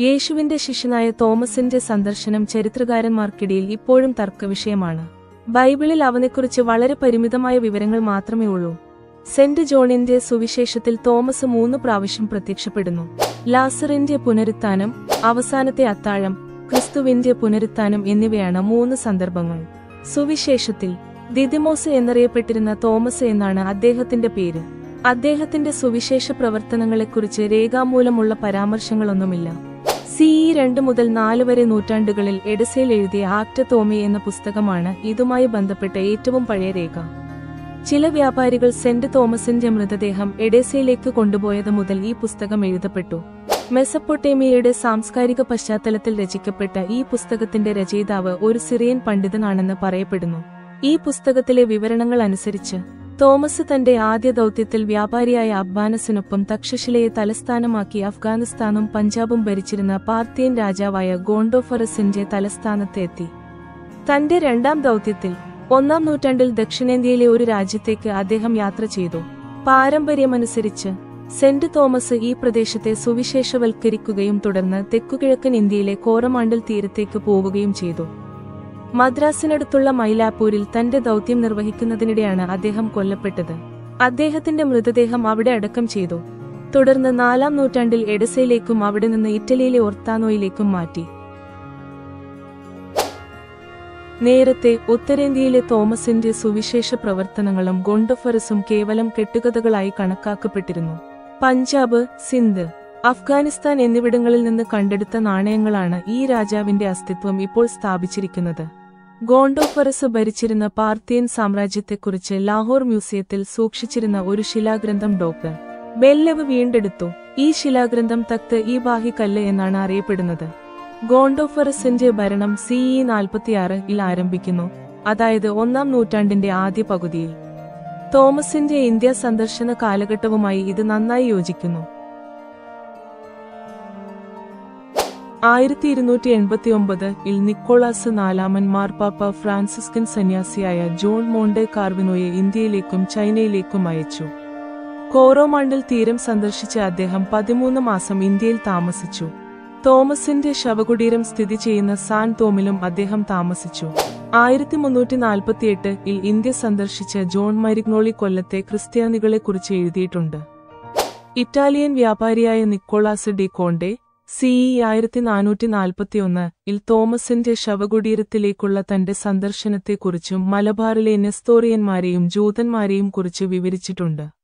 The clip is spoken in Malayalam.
യേശുവിന്റെ ശിഷ്യനായ തോമസിന്റെ സന്ദർശനം ചരിത്രകാരന്മാർക്കിടയിൽ ഇപ്പോഴും തർക്കവിഷയമാണ്. ബൈബിളിൽ അവനെക്കുറിച്ച് വളരെ പരിമിതമായ വിവരങ്ങൾ മാത്രമേ ഉള്ളൂ. സെന്റ് ജോണിന്റെ സുവിശേഷത്തിൽ തോമസ് മൂന്ന് പ്രാവശ്യം പ്രത്യക്ഷപ്പെടുന്നു. ലാസറിന്റെ പുനരുത്ഥാനം അവസാനത്തെ അത്താഴം ക്രിസ്തുവിന്റെ പുനരുത്ഥാനം എന്നിവയാണ് മൂന്ന് സന്ദർഭങ്ങൾ. സുവിശേഷത്തിൽ ദിദിമോസ് എന്നറിയപ്പെട്ടിരുന്ന തോമസ് എന്നാണ് അദ്ദേഹത്തിന്റെ പേര്. അദ്ദേഹത്തിന്റെ സുവിശേഷ പ്രവർത്തനങ്ങളെക്കുറിച്ച് രേഖാമൂലമുള്ള പരാമർശങ്ങളൊന്നുമില്ല. സിഇ രണ്ട് മുതൽ നാല് വരെ നൂറ്റാണ്ടുകളിൽ എഡസേൽ എഴുതിയ ആക്ട് തോമി എന്ന പുസ്തകമാണ് ഇതുമായി ബന്ധപ്പെട്ട ഏറ്റവും പഴയ രേഖ. ചില വ്യാപാരികൾ സെന്റ് തോമസിന്റെ മൃതദേഹം എഡേസയിലേക്ക് കൊണ്ടുപോയത് മുതൽ ഈ പുസ്തകം എഴുതപ്പെട്ടു. മെസപ്പൊട്ടേമിയയുടെ സാംസ്കാരിക പശ്ചാത്തലത്തിൽ രചിക്കപ്പെട്ട ഈ പുസ്തകത്തിന്റെ രചയിതാവ് ഒരു സിറിയൻ പണ്ഡിതനാണെന്ന് പറയപ്പെടുന്നു. ഈ പുസ്തകത്തിലെ വിവരണങ്ങൾ അനുസരിച്ച് തോമസ് തന്റെ ആദ്യ ദൌത്യത്തിൽ വ്യാപാരിയായ അബ്ബാനസിനൊപ്പം തക്ഷശിലയെ തലസ്ഥാനമാക്കി അഫ്ഗാനിസ്ഥാനും പഞ്ചാബും ഭരിച്ചിരുന്ന പാർത്തിയൻ രാജാവായ ഗോണ്ടോഫറസിന്റെ തലസ്ഥാനത്തെത്തി തന്റെ രണ്ടാം ദൌത്യത്തിൽ ഒന്നാം നൂറ്റാണ്ടിൽ ദക്ഷിണേന്ത്യയിലെ ഒരു രാജ്യത്തേക്ക് അദ്ദേഹം യാത്ര ചെയ്തു. പാരമ്പര്യമനുസരിച്ച് സെന്റ് തോമസ് ഈ പ്രദേശത്തെ സുവിശേഷവൽക്കരിക്കുകയും തുടർന്ന് തെക്കുകിഴക്കൻ ഇന്ത്യയിലെ കോറമാണ്ടൽ തീരത്തേക്ക് പോവുകയും ചെയ്തു. മദ്രാസിനടുത്തുള്ള മൈലാപ്പൂരിൽ തന്റെ ദൗത്യം നിർവഹിക്കുന്നതിനിടെയാണ് അദ്ദേഹം കൊല്ലപ്പെട്ടത്. അദ്ദേഹത്തിന്റെ മൃതദേഹം അവിടെ അടക്കം ചെയ്തു. തുടർന്ന് നാലാം നൂറ്റാണ്ടിൽ എഡസയിലേക്കും അവിടെ നിന്ന് ഇറ്റലിയിലെ ഒർത്താനോയിലേക്കും മാറ്റി. നേരത്തെ ഉത്തരേന്ത്യയിലെ തോമസിന്റെ സുവിശേഷ പ്രവർത്തനങ്ങളും ഗോണ്ടഫറസും കേവലം കെട്ടുകഥകളായി കണക്കാക്കപ്പെട്ടിരുന്നു. പഞ്ചാബ് സിന്ധ് അഫ്ഗാനിസ്ഥാൻ എന്നിവിടങ്ങളിൽ നിന്ന് കണ്ടെടുത്ത നാണയങ്ങളാണ് ഈ രാജാവിന്റെ അസ്തിത്വം ഇപ്പോൾ സ്ഥാപിച്ചിരിക്കുന്നത്. ഗോണ്ടോഫറസ് ഭരിച്ചിരുന്ന പാർത്തിയൻ സാമ്രാജ്യത്തെക്കുറിച്ച് ലാഹോർ മ്യൂസിയത്തിൽ സൂക്ഷിച്ചിരുന്ന ഒരു ശിലാഗ്രന്ഥം ഡോക്ടർ ബെല്ലവ് വീണ്ടെടുത്തു. ഈ ശിലാഗ്രന്ഥം തക്ത് ഈ ബാഹിക്കല്ല് എന്നാണ് അറിയപ്പെടുന്നത്. ഗോണ്ടോഫറസിന്റെ ഭരണം സിഇ നാൽപ്പത്തിയാറിൽ ആരംഭിക്കുന്നു. അതായത് ഒന്നാം നൂറ്റാണ്ടിന്റെ ആദ്യ പകുതിയിൽ. തോമസിന്റെ ഇന്ത്യ സന്ദർശന കാലഘട്ടവുമായി ഇത് നന്നായി യോജിക്കുന്നു. ആയിരത്തി ഇരുന്നൂറ്റി എൺപത്തി ഒമ്പത് ഇൽ നിക്കോളാസ് നാലാമൻ മാർപ്പാപ്പ ഫ്രാൻസിസ്കൻ സന്യാസിയായ ജോൺ മോണ്ടെ കാർവിനോയെ ഇന്ത്യയിലേക്കും ചൈനയിലേക്കും അയച്ചു. കോറോമാണ്ടിൽ തീരം സന്ദർശിച്ച അദ്ദേഹം പതിമൂന്ന് മാസം ഇന്ത്യയിൽ താമസിച്ചു. തോമസിന്റെ ശവകുടീരം സ്ഥിതി ചെയ്യുന്ന സാൻ തോമിലും അദ്ദേഹം താമസിച്ചു. ആയിരത്തി മുന്നൂറ്റി നാൽപ്പത്തിയെട്ട് ഇൽ ഇന്ത്യ സന്ദർശിച്ച ജോൺ മരിഗ്നോളി കൊല്ലത്തെ ക്രിസ്ത്യാനികളെക്കുറിച്ച് എഴുതിയിട്ടുണ്ട്. ഇറ്റാലിയൻ വ്യാപാരിയായ നിക്കോളാസ് ഡി കോണ്ടെ സിഇ ആയിരത്തി നാനൂറ്റി നാൽപ്പത്തിയൊന്ന് ഇൽ തോമസിന്റെ ശവകുടീരത്തിലേക്കുള്ള തന്റെ സന്ദർശനത്തെക്കുറിച്ചും മലബാറിലെ നെസ്തോറിയന്മാരെയും ജൂതന്മാരെയും കുറിച്ച് വിവരിച്ചിട്ടുണ്ട്.